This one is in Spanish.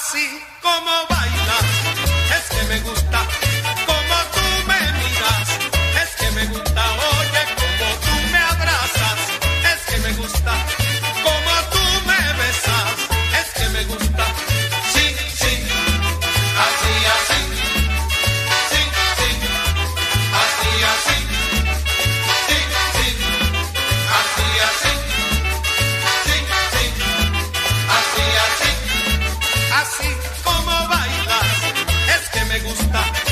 así como baila. fiesta.